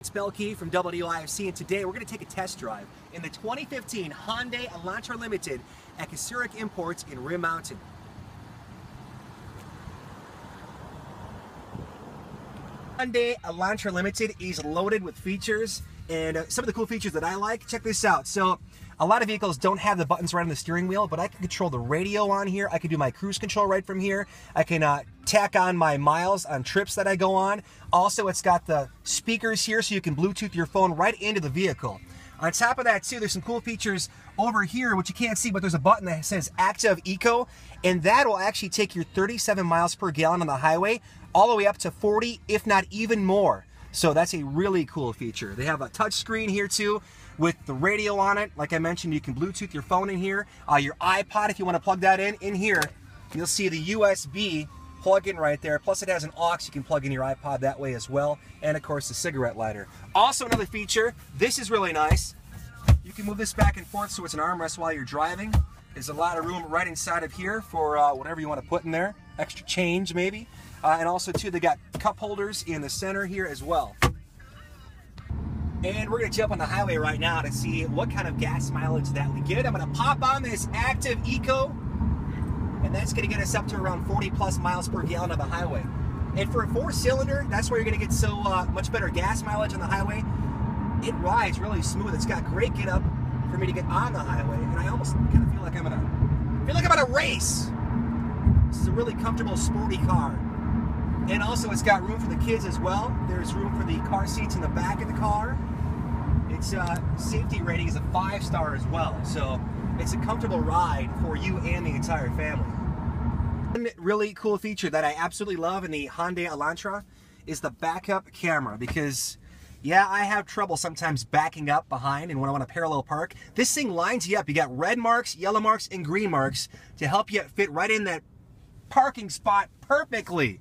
It's Belky from WIFC, and today we're going to take a test drive in the 2015 Hyundai Elantra Limited at Kocourek Imports in Rib Mountain. Hyundai Elantra Limited is loaded with features, and uh, some of the cool features that I like, check this out. So, a lot of vehicles don't have the buttons right on the steering wheel, but I can control the radio on here. I can do my cruise control right from here. I can uh, tack on my miles on trips that I go on. Also, it's got the speakers here so you can Bluetooth your phone right into the vehicle. On top of that, too, there's some cool features over here, which you can't see, but there's a button that says Active Eco, and that will actually take your 37 miles per gallon on the highway all the way up to 40, if not even more. So that's a really cool feature. They have a touch screen here too with the radio on it. Like I mentioned, you can Bluetooth your phone in here. Uh, your iPod, if you want to plug that in, in here, you'll see the USB plug-in right there. Plus it has an aux, you can plug in your iPod that way as well. And of course the cigarette lighter. Also another feature, this is really nice. You can move this back and forth so it's an armrest while you're driving. There's a lot of room right inside of here for uh, whatever you want to put in there. Extra change maybe. Uh, and also too, they got cup holders in the center here as well. And we're gonna jump on the highway right now to see what kind of gas mileage that we get. I'm gonna pop on this Active Eco, and that's gonna get us up to around 40 plus miles per gallon on the highway. And for a four cylinder, that's where you're gonna get so uh, much better gas mileage on the highway. It rides really smooth. It's got great get up for me to get on the highway, and I almost kind of feel like I'm gonna feel like I'm gonna race. This is a really comfortable, sporty car. And also it's got room for the kids as well. There's room for the car seats in the back of the car. Its uh, safety rating is a five star as well. So it's a comfortable ride for you and the entire family. One really cool feature that I absolutely love in the Hyundai Elantra is the backup camera because yeah, I have trouble sometimes backing up behind and when I want to parallel park. This thing lines you up. You got red marks, yellow marks, and green marks to help you fit right in that parking spot perfectly.